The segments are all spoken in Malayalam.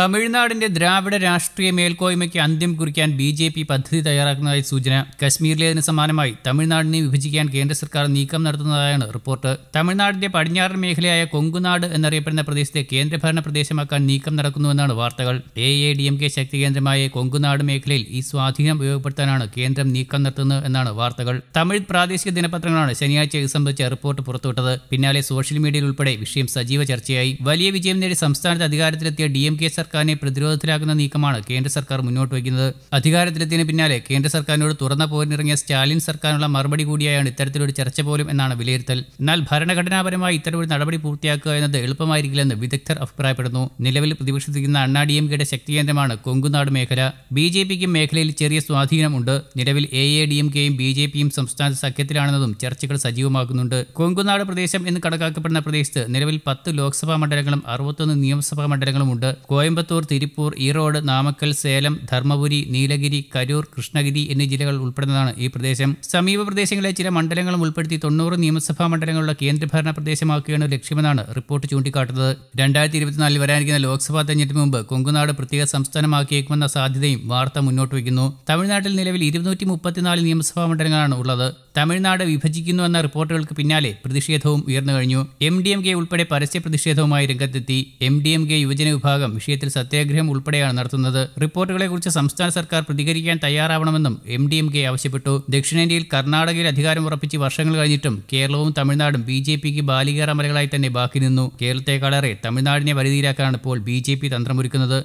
തമിഴ്നാടിന്റെ ദ്രാവിഡ രാഷ്ട്രീയ മേൽക്കോയ്മയ്ക്ക് അന്ത്യം കുറിക്കാൻ ബി ജെ പി പദ്ധതി തയ്യാറാക്കുന്നതായി സൂചന. കശ്മീരിലേതിന് സമാനമായി തമിഴ്നാടിനെ വിഭജിക്കാൻ കേന്ദ്ര സർക്കാർ നീക്കം നടത്തുന്നതായാണ് റിപ്പോർട്ട്. തമിഴ്നാടിന്റെ പടിഞ്ഞാറൻ മേഖലയായ കൊങ്കുനാട് എന്നറിയപ്പെടുന്ന പ്രദേശത്തെ കേന്ദ്രഭരണ പ്രദേശമാക്കാൻ നീക്കം നടക്കുന്നുവെന്നാണ് വാർത്തകൾ. A A D M K ശക്തി കേന്ദ്രമായ കൊങ്കുനാട് മേഖലയിൽ ഈ സ്വാധീനം ഉപയോഗപ്പെടുത്താനാണ് കേന്ദ്രം നീക്കം നടത്തുന്നത് എന്നാണ് വാർത്തകൾ. തമിഴ് പ്രാദേശിക ദിനപത്രങ്ങളാണ് ശനിയാഴ്ച ഇത് സംബന്ധിച്ച റിപ്പോർട്ട് പുറത്തുവിട്ടത്. പിന്നാലെ സോഷ്യൽ മീഡിയയിൽ ഉൾപ്പെടെ വിഷയം സജീവ ചർച്ചയായി. വലിയ വിജയം നേടി സംസ്ഥാനത്ത് അധികാരത്തിലെത്തിയ ഡി എം കെ സർക്കാരിനെ പ്രതിരോധത്തിലാക്കുന്ന നീക്കമാണ് കേന്ദ്ര സർക്കാർ മുന്നോട്ട് വയ്ക്കുന്നത്. അധികാരത്തിലെത്തിയതിന് പിന്നാലെ കേന്ദ്ര സർക്കാരിനോട് തുറന്ന പോരിനിറങ്ങിയ സ്റ്റാലിൻ സർക്കാരിനുള്ള മറുപടി കൂടിയായാണ് ഇത്തരത്തിലൊരു ചർച്ച പോലും എന്നാണ് വിലയിരുത്തൽ. എന്നാൽ ഭരണഘടനാപരമായി ഇത്തരമൊരു നടപടി പൂർത്തിയാക്കുക എന്നത് എളുപ്പമായിരിക്കില്ലെന്ന് വിദഗ്ധർ അഭിപ്രായപ്പെടുന്നു. നിലവിൽ പ്രതിപക്ഷത്തിരിക്കുന്ന അണ്ണാ ഡി എം കെയുടെ ശക്തി കേന്ദ്രമാണ് കൊങ്കുനാട് മേഖല. ബി ജെ പിക്കും മേഖലയിൽ ചെറിയ സ്വാധീനമുണ്ട്. നിലവിൽ എ എ ഡി എം കെയും ബി ജെ പിയും സംസ്ഥാന സഖ്യത്തിലാണെന്നതും ചർച്ചകൾ സജീവമാക്കുന്നുണ്ട്. കൊങ്കുനാട് പ്രദേശം എന്ന് കണക്കാക്കപ്പെടുന്ന പ്രദേശത്ത് നിലവിൽ പത്ത് ലോക്സഭാ മണ്ഡലങ്ങളും അറുപത്തൊന്ന് നിയമസഭാ മണ്ഡലങ്ങളുമുണ്ട്. കോയമ്പത്തൂർ തിരുപ്പൂർ ഈറോഡ് നാമക്കൽ സേലം ധർമ്മപുരി നീലഗിരി കരൂർ കൃഷ്ണഗിരി എന്നീ ജില്ലകൾ ഉൾപ്പെടുന്നതാണ് ഈ പ്രദേശം. സമീപ പ്രദേശങ്ങളിലെ ചില മണ്ഡലങ്ങളും ഉൾപ്പെടുത്തി തൊണ്ണൂറ് നിയമസഭാ മണ്ഡലങ്ങളുള്ള കേന്ദ്രഭരണ പ്രദേശമാക്കുകയാണ് ലക്ഷ്യമെന്നാണ് റിപ്പോർട്ട് ചൂണ്ടിക്കാട്ടുന്നത്. രണ്ടായിരത്തി ഇരുപത്തിനാലിൽ വരാനിരിക്കുന്ന ലോക്സഭാ തെരഞ്ഞെടുപ്പിന് മുമ്പ് കൊങ്കുനാട് പ്രത്യേക സംസ്ഥാനമാക്കിയേക്കുമെന്ന സാധ്യതയും വാർത്ത മുന്നോട്ട് വയ്ക്കുന്നു. തമിഴ്നാട്ടിൽ നിലവിൽ ഇരുന്നൂറ്റി മുപ്പത്തിനാല് നിയമസഭാ മണ്ഡലങ്ങളാണ് ഉള്ളത്. തമിഴ്നാട് വിഭജിക്കുന്നു എന്ന റിപ്പോർട്ടുകൾക്ക് പിന്നാലെ പ്രതിഷേധവും ഉയർന്നു കഴിഞ്ഞു. എം ഡി എം കെ ഉൾപ്പെടെ പരസ്യ പ്രതിഷേധവുമായി രംഗത്തെത്തി എം ഡി എം കെ യുവജന വിഭാഗം വിഷയത്തിൽ സത്യാഗ്രഹം ഉൾപ്പെടെയാണ് നടത്തുന്നത്. റിപ്പോർട്ടുകളെക്കുറിച്ച് സംസ്ഥാന സർക്കാർ പ്രതികരിക്കാൻ തയ്യാറാവണമെന്നും എം ഡി എം കെ ആവശ്യപ്പെട്ടു. ദക്ഷിണേന്ത്യയിൽ കർണാടകയിൽ അധികാരം ഉറപ്പിച്ച് വർഷങ്ങൾ കഴിഞ്ഞിട്ടും കേരളവും തമിഴ്നാടും ബി ജെ പിക്ക് ബാലികേറ മലകളായി തന്നെ ബാക്കി നിന്നു. കേരളത്തെക്കാളേറെ തമിഴ്നാടിനെ വരുതിയിലാക്കാനാണ് ഇപ്പോൾ ബി ജെ പി തന്ത്രമൊരുക്കുന്നത്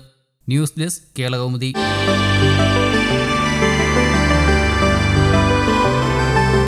ന്യൂസ് ഡെസ്ക് കേരളകൗമുദി.